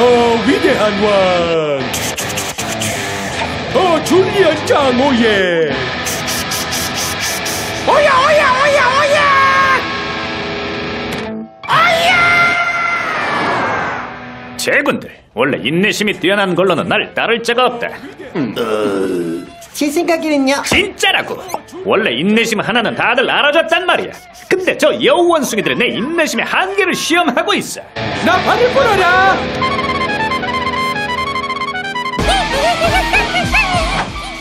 어, 위대한 왕. 어, 줄리언 장오예. 오야 오야 오야 오야 제군들, 원래 인내심이 뛰어난 걸로는 날 따를 자가 없다. 음. 어, 제 생각에는요. 진짜라고. 원래 인내심 하나는 다들 알아줬단 말이야. 근데 저 여우 원숭이들은 내 인내심의 한계를 시험하고 있어. 나팔을 불어라.